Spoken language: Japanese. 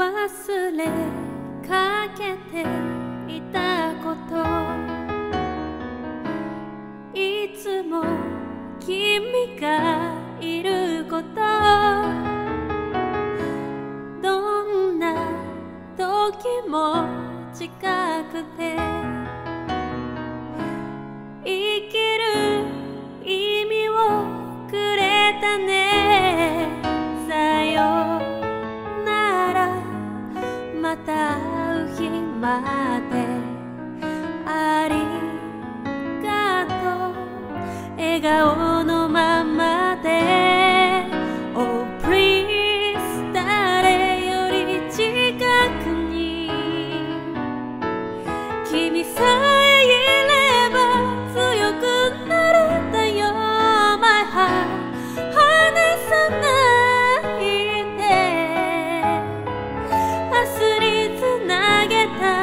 忘れかけていたこと。いつも君がいること。どんな時も近くて。笑顔のままで。Oh please 誰より近くに。君さえいれば強くなるんだよ。My heart 離さないで。明日につなげた